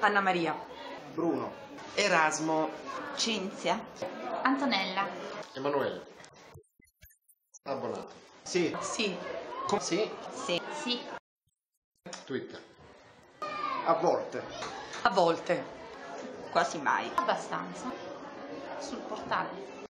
Anna Maria. Bruno. Erasmo. Cinzia. Antonella. Emanuele. Abbonato. Sì. Sì. Com- sì. Sì. Sì. Twitter. A volte. A volte. Quasi mai. Abbastanza. Sul portale.